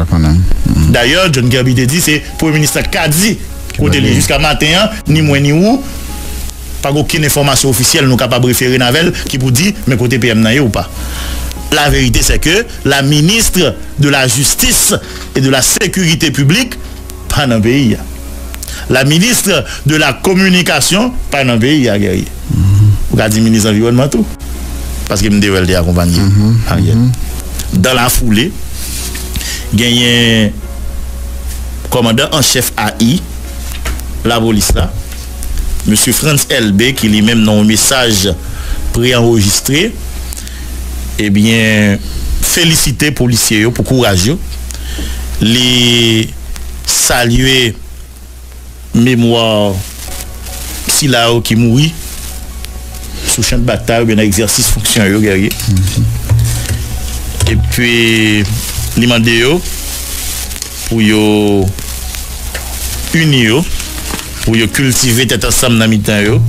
[SPEAKER 1] D'ailleurs, John Kirby dit, c'est pour le ministre Kadi, côté jusqu'à matin, ni moins ni où, pas aucune information officielle nous capable de référer Navel qui vous dit, mais côté PM ou pas. La vérité, c'est que la ministre de la Justice et de la Sécurité publique, pas dans le pays. La ministre de la Communication, pas dans le pays, guerrier. Vous avez dit ministre de l'Environnement tout. Parce que me devait accompagner. Mm dans la foulée, gagné commandant en chef AI, la police là, M. Franz LB, qui lui-même dans un message préenregistré, eh bien, féliciter policiers pour courageux, les saluer mémoire si là qui mourit sous champ de bataille ou bien exercice fonction guerrier. Et puis, li mande yo pou yo uni yo, tete sam nan mitan yo,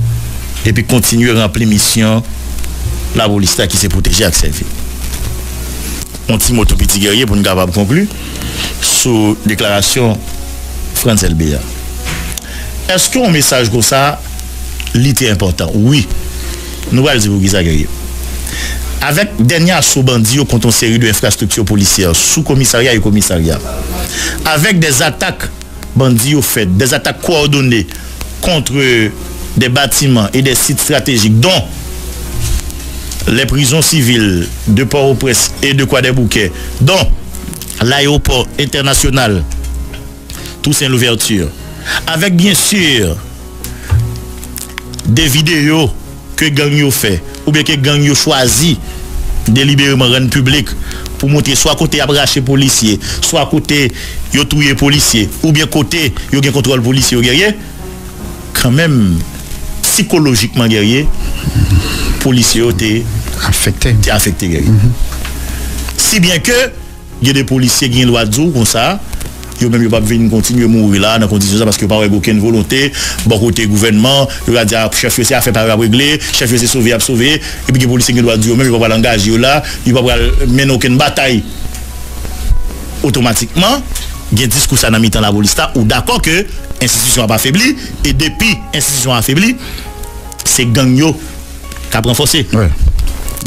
[SPEAKER 1] et puis kontinu rempli misyon la bolista ki se proteje aksevi. On ti motopiti gerye pou nou kapab konklu sou deklarasyon Frans Elbeya. Eske ou mesaj kon sa li te important? Oui, nou wale zi pou gisa gerye. avec dernier assaut bandit contre une série d'infrastructures policières sous commissariat et commissariat, avec des attaques bandits au fait, des attaques coordonnées contre des bâtiments et des sites stratégiques, dont les prisons civiles de Port-au-Prince et de Croix-des-Bouquets, dont l'aéroport international Toussaint l'ouverture, avec bien sûr des vidéos que gang fait ou bien que gang choisi délibérément rendre public pour montrer soit côté abraché policier, soit côté yo touye policier ou bien côté yo gen contrôle policier guerrier. Quand même psychologiquement guerrier policier été affecté. affecté guerrier. Si bien que il y a des policiers qui ont droit de comme ça yo même yo pas continuer mourir là dans condition ça parce que pas aucune volonté bon côté gouvernement yo a dit chef c'est affaire pas régler chef c'est à sauver et puis les policiers qui doivent dire même ils pas l'engager là ils pas mener aucune bataille. Automatiquement il y a un discours ça dans la police ou d'accord que l'institution a pas affaibli et depuis l'institution a affaibli c'est gang yo qui a renforcé.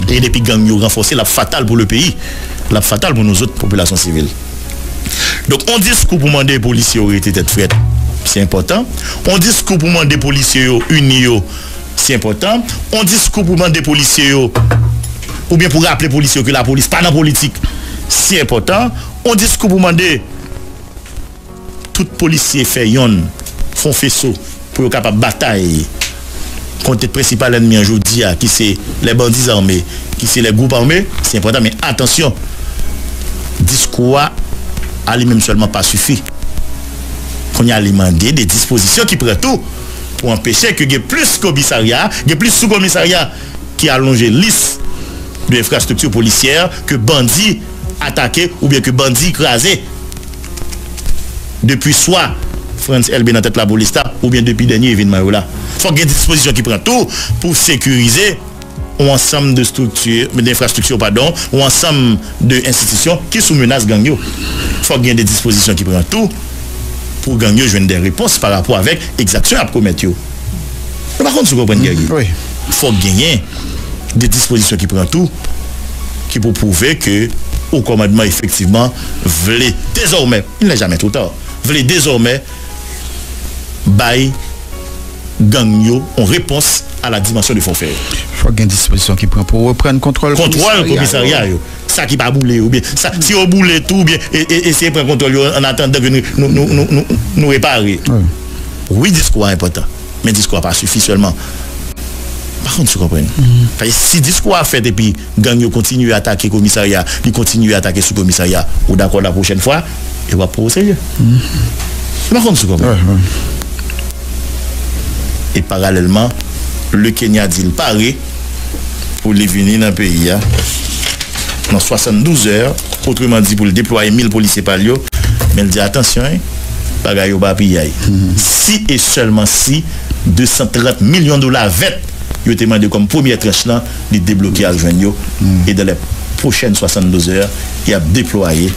[SPEAKER 1] Et depuis gang yo renforcé la fatale pour le pays la fatale pour nos autres populations civiles donc on discours pour demander aux policiers auraient été tête faite. C'est important. On discours pour demander aux policiers unis, c'est important. On discours pour demander aux policiers ou bien pour rappeler aux policiers que la police pas dans la politique, c'est important. On discours pour demander tout policier fait yon, font faisceau pour capable de batailler contre le principal ennemi aujourd'hui qui c'est les bandits armés, qui c'est les groupes armés, c'est important. Mais attention, discours à lui-même seulement pas suffit. On y a demandé des dispositions qui prennent tout pour empêcher que y plus commissariat, y plus sous-commissariat qui allonge liste de infrastructures policières que bandits attaqués ou bien que bandits écrasés. Depuis soit France LB dans tête la police ou bien depuis dernier événement là. Il faut qu'il y ait des dispositions qui prennent tout pour sécuriser un ensemble de structures, d'infrastructures, pardon, ou ensemble d'institutions qui sous menace gang Il faut qu'il y ait des dispositions qui prennent tout pour gagner jouer des réponses par rapport avec exactions à commettre. Par contre, vous comprenez, Il faut gagner des dispositions qui prennent tout qui pour prouver que au commandement, effectivement, voulait désormais, il n'est jamais trop tard, voulait désormais bail gang en réponse à la dimension du forfait.
[SPEAKER 2] Disposition qui prend pour reprendre contrôle
[SPEAKER 1] Contrôle commissariat. yo. Ça qui pas boulé ou bien. Ça, si on boule tout, bien, et, essayer de prendre contrôle yo en attendant que nous, nous, nous, nous, nous, nous réparer. Oui, discours important. Mais discours pas suffit seulement. Par contre, tu comprends? Que Si discours a fait et puis gang yo continue à attaquer le commissariat, puis continue à attaquer sous commissariat, ou d'accord la prochaine fois, il va pas au sérieux. Par contre, tu comprends? Et parallèlement, le Kenya dit le paré pour les venir dans le pays hein, dans 72 heures, autrement dit pour le déployer 1000 policiers par lieu, mais il dit attention, hein, yo pas pillé. Si et seulement si 230 millions de dollars vêt, yo été demandé comme première tranche de débloquer à et dans les prochaines 72 heures, il a déployé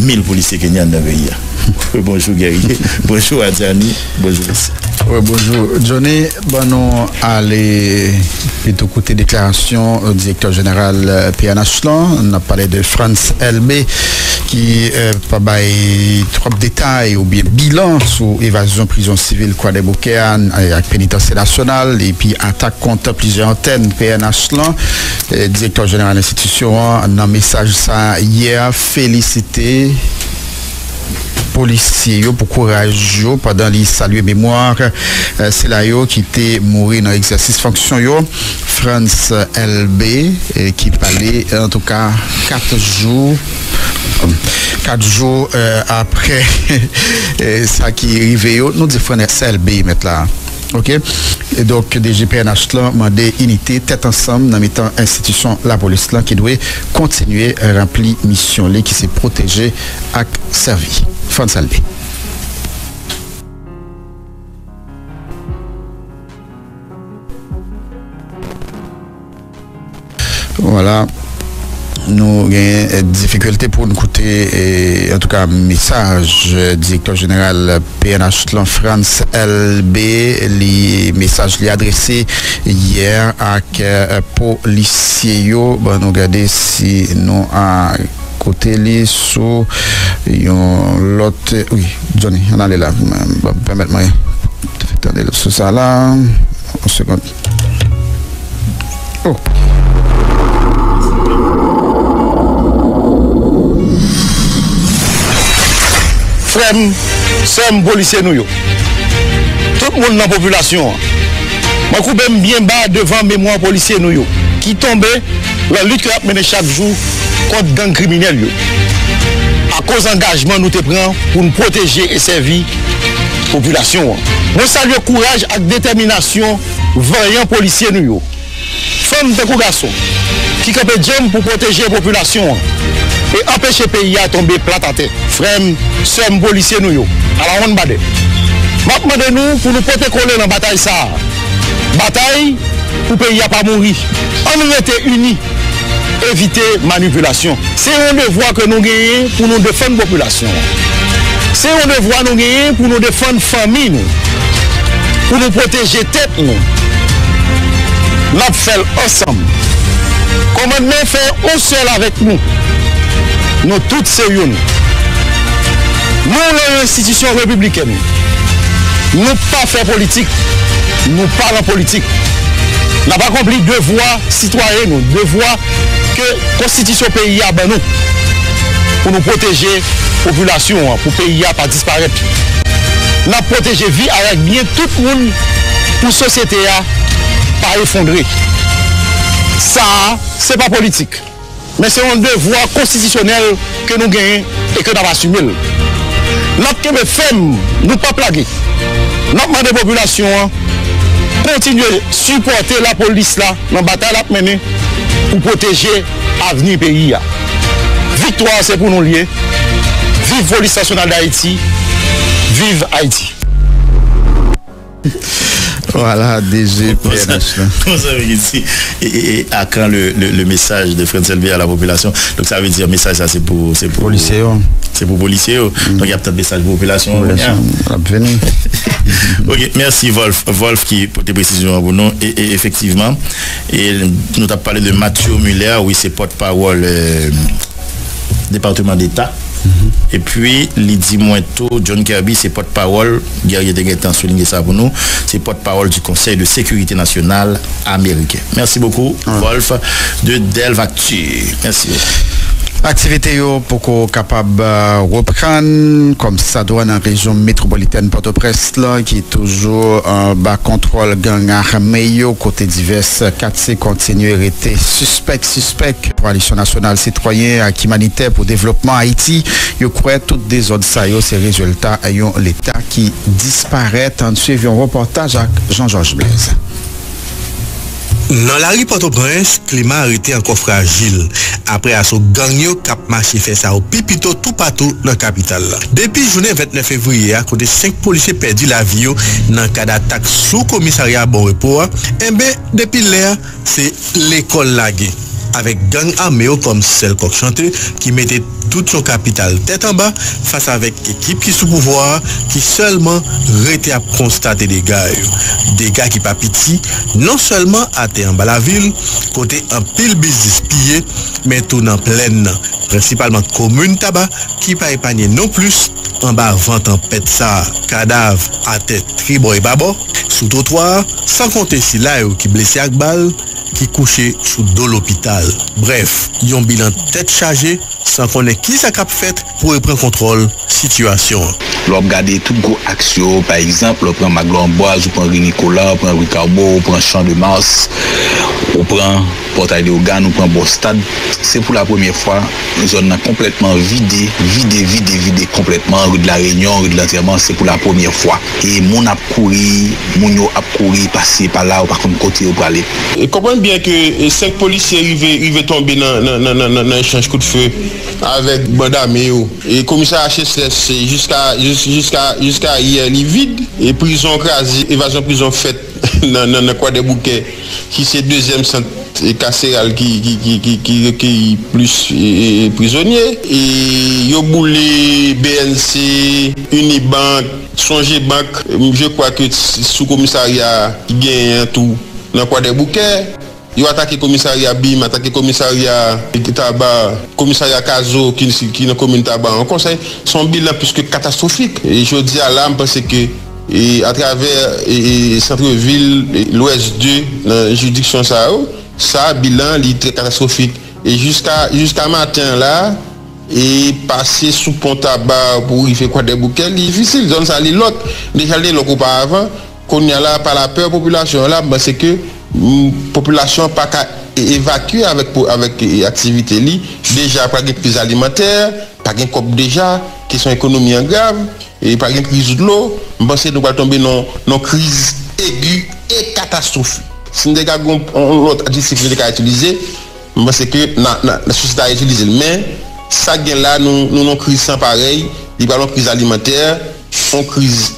[SPEAKER 1] 1000 policiers kenyans dans le pays. hein. Bonjour guerrier, bonjour Adjani, bonjour.
[SPEAKER 2] Bonjour. Johnny, bon, nous allons plutôt côté déclaration au directeur général euh, PNH là. On a parlé de France LB qui euh, pas trop de détails ou bien bilan sur évasion prison civile quoi des bouquets avec pénitentiaire national et puis attaque contre plusieurs antennes PNH là. Euh, directeur général de l'institution a un message ça hier félicité polisye yo pou kouraj yo padan li salye memoar euh, se la yo ki te mouri nan eksersis fonksyon yo. Frans LB eh, ki pale en tou ka 4 jou 4 jou euh, apre sa ki rive yo. Nou di Frans LB met la OK? Et donc, DGPNH là, mandé unité, tête ensemble, dans mettant institution, la police là, qui doit continuer à remplir mission là, qui s'est protégé et servi. Fin de salvé. Voilà. nou gen difikulte pou nou koute e, en tout ka mesaj direktor general PNH lan France LB li mesaj li adrese yer ak e, polisye yo. Ba nou gade si nou a kote li sou yon lot oui, Johnny, an ale la. Permet mwen sou sa la an sekond oh.
[SPEAKER 3] frem, sem polisye nou yo. Tout moun nan populasyon. Mwen koubem bien ba devan memwa polisye nou yo. Ki tombe la lutte ki ap mene chak jou kont gang kriminel yo. A koz angajman nou te pran pou nou proteje e servi populasyon. Mwen salye kouraj ak determinasyon vanyan polisye nou yo. Fem de kou gason ki kape djem pou proteje populasyon an. e apèche peyi a tombe platate. Frem, sem, bolisye nou yo. Ala on bade. Map mande nou pou nou pote kole nan batay sa. Batay pou peyi a pa mouri. An nou ete uni. Evite manipulasyon. Se yon devwa ke nou geye pou nou defen populasyon. Se yon devwa nou geye pou nou defen fami nou. Pou nou proteje tet nou. Nap fel ansam. Koman men fe ou sel avek nou. nou tout se yon. Nou le institisyon republiken, nou pa fè politik, nou pa la politik. N'a pa kompli devwa sitwaryen nou, devwa ke konstitisyon peyi a ban nou pou nou proteje populasyon, pou peyi a pa disparep. N'a proteje vi arak bien tout moun pou sosyete a pa effondre. Sa, se pa politik. Mais c'est un devoir constitutionnel que nous gagnons et que nous avons assumé. Notre que femmes, nous pas plaguer. Notre de population, hein, continuer à supporter la police dans la bataille pour protéger l'avenir du pays. Victoire, c'est pour nous lier. Vive la police nationale d'Haïti. Vive Haïti.
[SPEAKER 2] Voilà, DG PNH.
[SPEAKER 1] et, à quand le, le- le message de France LB à la population? Donc ça veut dire message ça c'est pour c'est pour
[SPEAKER 2] Policiers, yo.
[SPEAKER 1] c'est pour policiers. oh. Donc il y a peut-être message pour population.
[SPEAKER 2] Population,
[SPEAKER 1] hein. Ok, merci Wolf. Wolf qui pour tes précisions pour nous. Et, et effectivement, et nous avons parlé de Mathieu Muller, oui, c'est porte-parole euh, département d'État Et puis, il dit moins tôt, John Kirby, c'est porte-parole, guerrier de Gaëtan souligné ça pour nous, c'est porte-parole du Conseil de sécurité nationale américain. Merci beaucoup, Wolf, de Delvactu. Merci.
[SPEAKER 2] Activité pour qu'on capable euh, reprendre comme ça doit dans la région métropolitaine Port-au-Prince qui est toujours en bas contrôle gang armé yo côté divers quartiers à être suspect suspect coalition nationale citoyen humanitaire pour développement Haïti yo croit toutes des zones ça ces résultats ayant l'état qui disparaît en suivant un reportage avec Jean-Georges Blaise.
[SPEAKER 4] Nan la ri Port-au-Prince, klima a rete anko fragil. apre aso gangyo kap mache fe sa ou pipito tou patou nan kapital la. Depi jounen 29 fevriye a, kote 5 polisye perdi la viyo nan kada tak sou komisarya bon repo a, enbe depi le a, se l'ekol lage. avek gang ameyo kom sel kok chante ki mette tout son kapital tet an ba fasa avek ekip ki sou pouvoar ki selman rete ap konstate dega yo. Dega ki pa piti non selman ate an ba la vil kote an pil bizis piye men tou nan plen nan principalman komoun taba ki pa epanye non plus an ba vantan pet sa kadav ate tribo e babo sou trotwa san konte si la yo ki blese ak bal ki kouche sou do l'opital Bref, yon bilan tèt chaje, san konen ki sa kap fet pou repren kontrol situasyon.
[SPEAKER 5] Lop gade tout gwo aksyon, par exemple, lop pren Magloanboise, ou pren Rinikola, ou pren Ricarbo, ou pren Champ de Mars, ou pren Portail de Ogan, ou pren Bostad, se pou la pwemye fwa, zon nan kompletman vide, vide, vide, vide, kompletman, rue de la Réunion, rue de l'Antirement, se pou la pwemye fwa. E moun ap kouri, moun yo ap kouri, pase pa la, ou pa kon kote ou prale.
[SPEAKER 6] E kompwen bien ke 5 polisye rive tombe nan chanj kou de fe avèk bada me yo. E komisa HSS jiska yè li vide. E prison krasi, evasyon prison fèt nan kwa de bouke ki se dezem sant kaseral ki plus prisonye e yo boule BNC, Unibank Sonje Bank, je kwa ke sou komisarya ki gen yon tou nan kwa de bouke Yo atake komisarya BIM, atake komisarya Taba, komisarya Kazo ki nan komine Taba an konsey, son bilan pwiske katastrofik. E jodi ala, mpase ke atraver Centreville, l'Ouest 2 nan judiksyon sa ou, sa bilan li tre katastrofik. E jiska matin la, e pase sou pon Taba pou y fe kwa de bouke, li visil, zon sa li lot, de chalde loko pa avan, kon y ala pa la peur populasyon la, mpase ke populasyon pa ka evakue avèk aktivite li, deja pa gen kriz alimenter, pa gen kop deja, kesyon ekonomi an grav, e pa gen kriz ou d'lo, mbansè nou pa tombe nan kriz egu e katastrofi. Sin de dega goun lot adisif disipline deka itilize, mbansè ke nan sosita etilize l men, sa gen la nou nan kriz san parey, li pa nan kriz alimenter, son kriz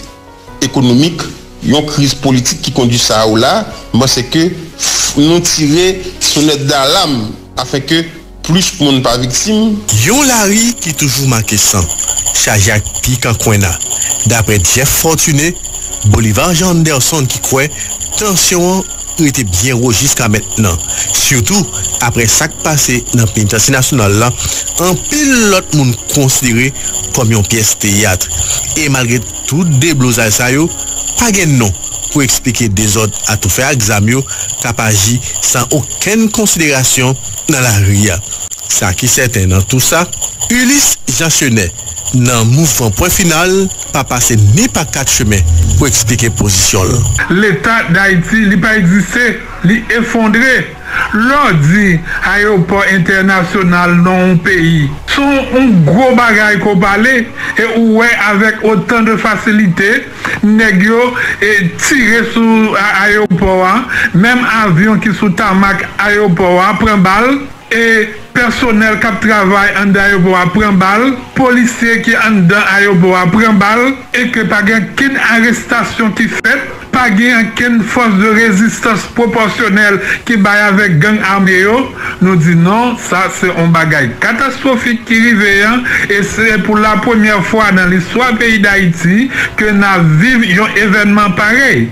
[SPEAKER 6] ekonomik, yon kriz politik ki kondi sa ou la, mwen se ke nou tire sonet da lam afen ke plus moun pa viksim.
[SPEAKER 4] Yon lari ki toujou manke san, chaje ak pi kan kwen na. Dapre Jeff Fortuné, Bolivar Jean Anderson ki kwe, tensyon rete bien wou jiska metnen. Soutou, apre sak pase nan penitasi nasyonal lan, an pil lot moun konsidere kom yon piyes teyat. E malgre tout deblozal sayo, pa gen nou pou eksplike dezod a tou fe a yo kap aji san oken konsiderasyon nan la ria. Sa ki seten nan tout sa, Ulysse Janchenet nan mouvran point final pa pase ni pa kat chemen pou eksplike posisyon lor.
[SPEAKER 7] L'Etat d'Haïti li pa egziste, li efondre. lor di ayopor internasyonal nan ou peyi. Son ou gro bagay ko pale e ou wey avek otan de fasilite negyo e tire sou ayopor an, menm avyon ki sou tamak ayopor an pren bal e personel kap travay an da ayobo a pren bal, polisye ki an da ayobo a pren bal, e ke pa gen kin arrestasyon ki fet, pa gen anken fos de rezistans proporsyonel ki bay avèk gen amye yo, nou di non, sa se on bagay katastrofik ki rive yan, e se pou la pwemye fwa nan l'histoire peyi d'Haïti ke nan viv yon evenman parey.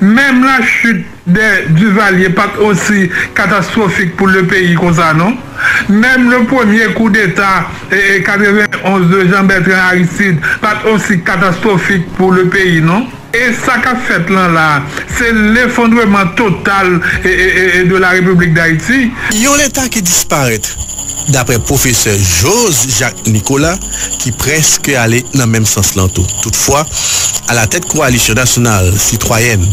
[SPEAKER 7] Mem la chute de Duvalier pat osi katastrofik pou le peyi kon sa non. Mem le premier kou d'Etat e 91 de Jean-Bertrand Aristide pat osi katastrofik pou le peyi non. E sa ka fet lan la, se l'effondreman total e, e, e, e de la Republik d'Haïti.
[SPEAKER 4] Yon l'Etat ki disparète. dapre professeur Jose Jacques Nicolas ki preske ale nan menm sens lantou. Toutfwa, a la tèt koalisyon nasyonal sitroyen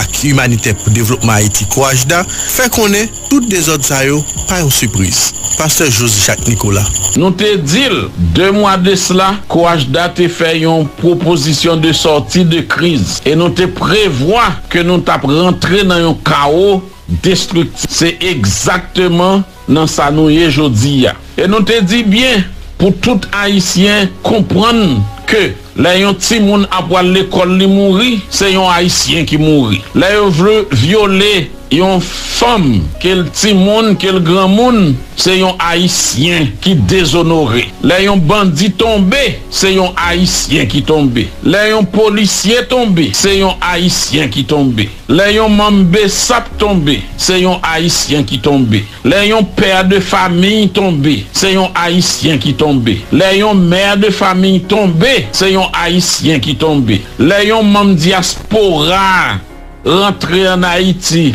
[SPEAKER 4] ak humanitè pou devlopman Haiti Kouajda, fè konè tout de zot zayou pa yon sürpriz. Pasteur Jose Jacques Nicolas.
[SPEAKER 8] Nou te dil, de mwa de sla, Kouajda te fè yon proposisyon de sorti de kriz. E nou te prevwa ke nou tap rentre nan yon kao destruktif. Se ekzaktman nan sa nou ye jodi ya. E nou te di bien pou tout Haitien kompran ke la yon ti moun apwa l'ekol li mouri, se yon Haitien ki mouri. La yon vle viole yon fam, kel timoun, kel gramoun, se yon haisyen ki dezonore. Le yon bandi tombe, se yon haisyen ki tombe. Le yon polisye tombe, se yon haisyen ki tombe. Le yon mambe sap tombe, se yon haisyen ki tombe. Le yon per de fami tombe, se yon haisyen ki tombe. Le yon mer de fami tombe, se yon haisyen ki tombe. Le yon mam diaspora rentre an Haiti.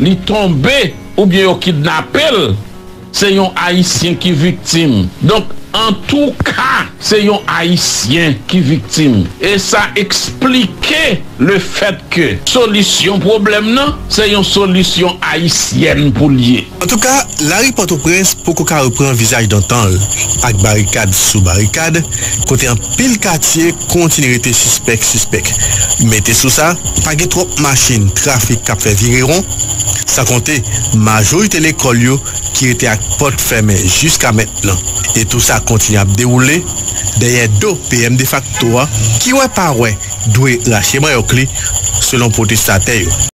[SPEAKER 8] li tombe ou bien yo kidnapel, se yon Haitien ki viktim. Donk, an tou ka se yon haisyen ki viktim. E sa eksplike le fet ke solisyon problem nan, se yon solisyon haisyen pou liye.
[SPEAKER 4] An tou ka, la ripote ou prens pou kou ka repren vizaj dantan ak barikad sou barikad, kote an pil katye kontinerite suspek suspek. Mete sou sa, page trop machin trafik kap fe viriron, sa konte majorite l'ekol yo ki rete ak pot feme jiska met lan. E tou sa a ap deroule deye do PM de facto a ki wè pa wè dwe rache mayok li selon protestate yo.